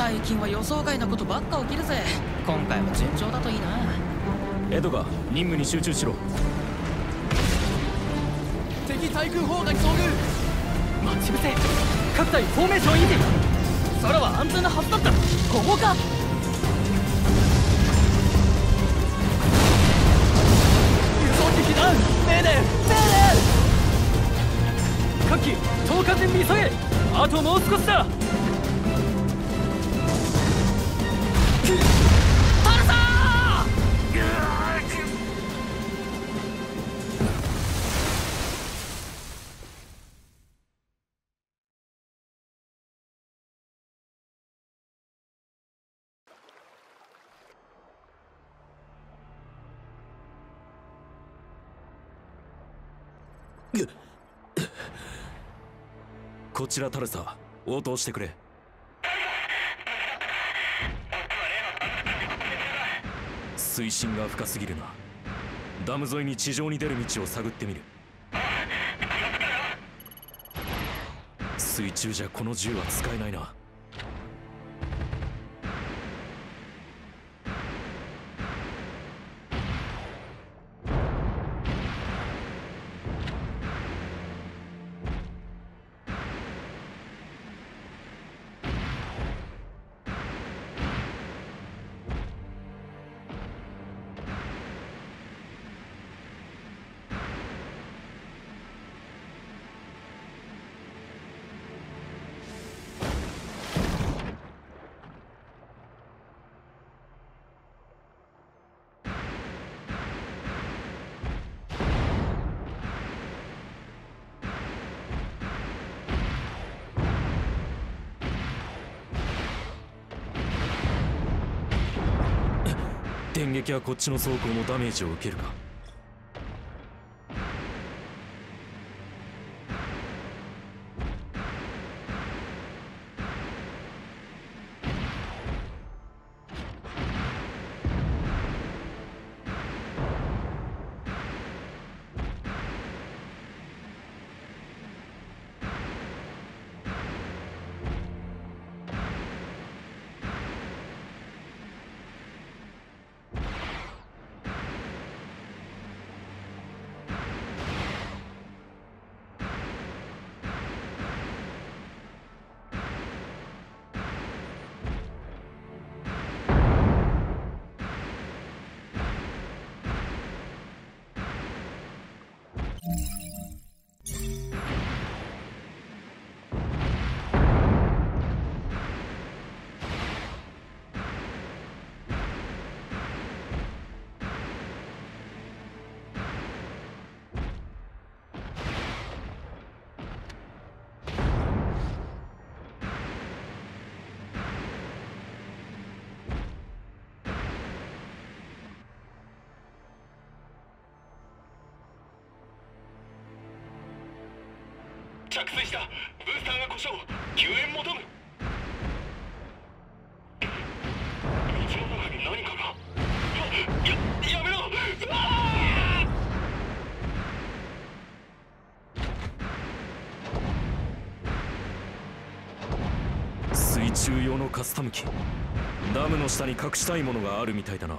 最近は予想外なことばっか起きるぜ。今回は順調だといいな。エドガ任務に集中しろ。敵対空砲がに遭遇待ち伏せ。各隊フォーメーション維持。空は安全なはずだった。ここか。輸送機ダウンメーデーメーデー各機投下準備急げあともう少しだこちらタルサ応答してくれ。水深が深すぎるな。ダム沿いに地上に出る道を探ってみる。水中じゃこの銃は使えないな。電撃はこっちの装甲もダメージを受けるか？着水した。ブースターが故障。救援求む道の中に何かが。ややめろ。水中用のカスタム機。ダムの下に隠したいものがあるみたいだな。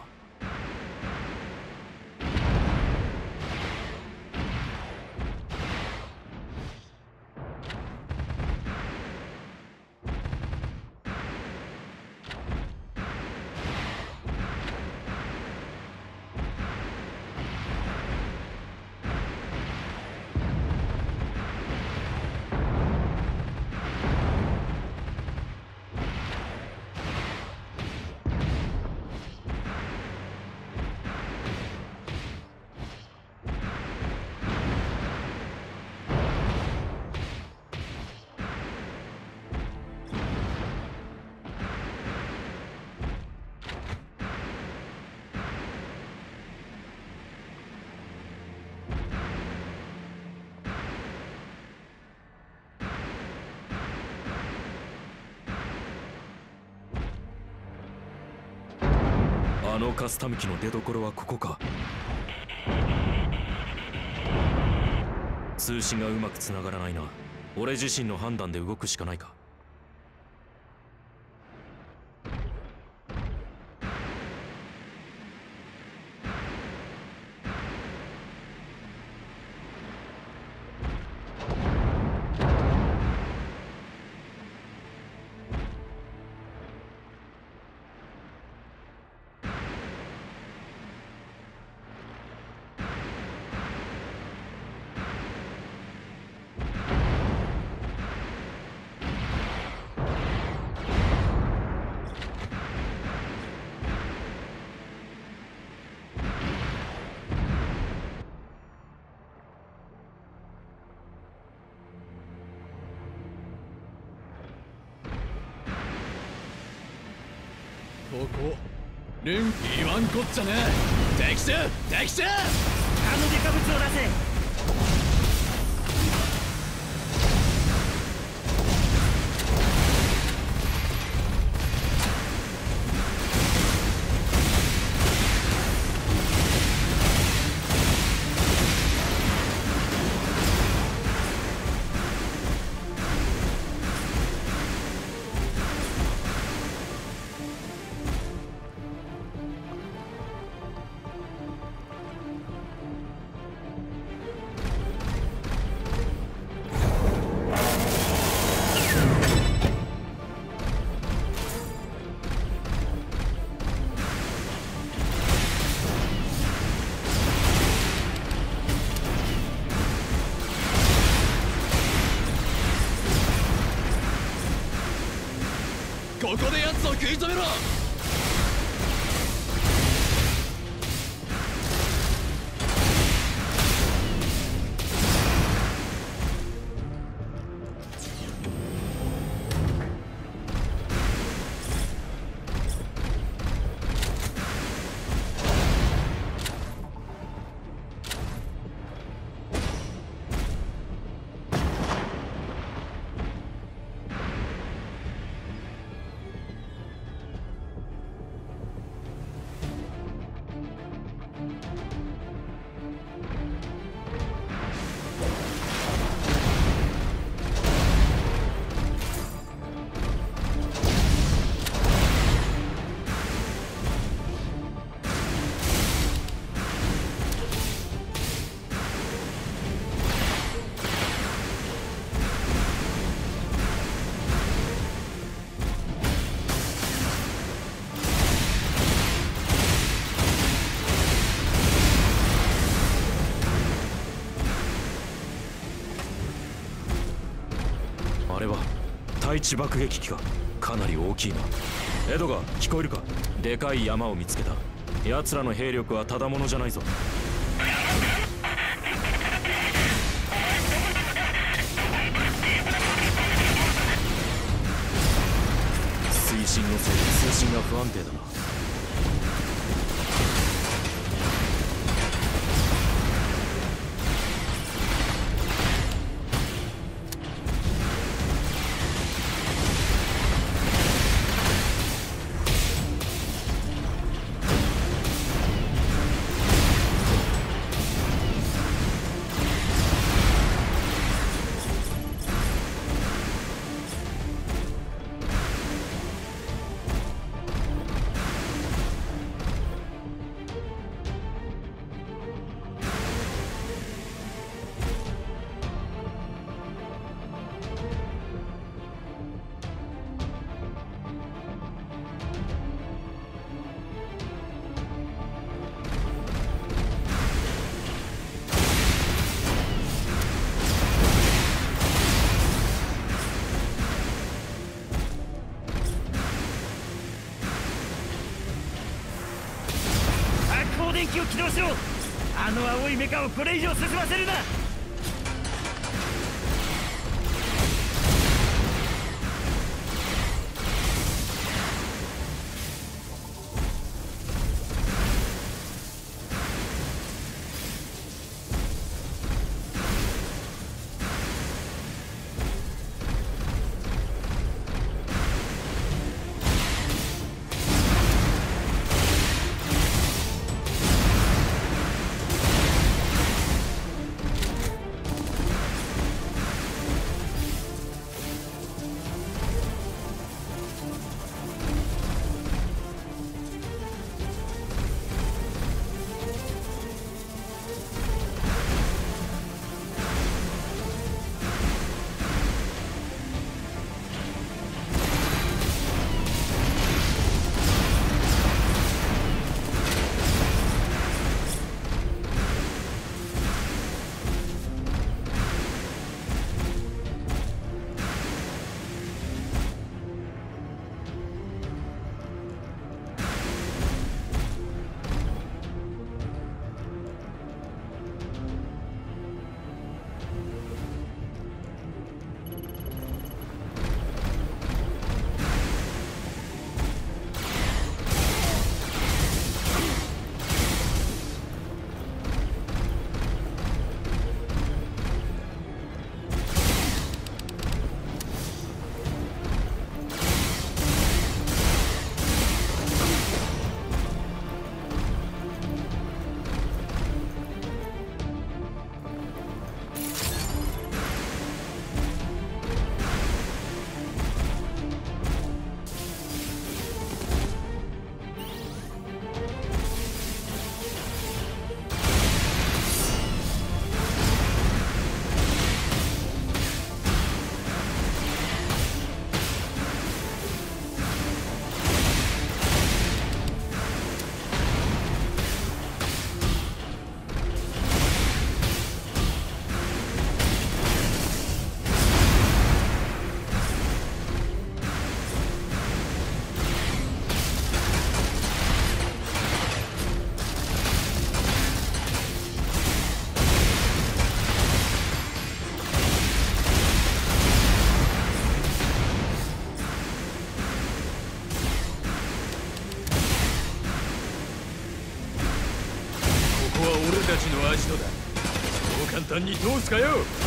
あのカスタム機の出所はここか。通信がうまくつながらないな。俺自身の判断で動くしかないか。ルン言わんこっちゃね。敵襲敵襲あのデカブツを出せ。食い止めろ対地爆撃機か。かなり大きいな。エドガー聞こえるか？でかい山を見つけた。奴らの兵力はただものじゃないぞ。推進のせいで通信が不安定だな。いメカをこれ以上進ませるなどうしたよ？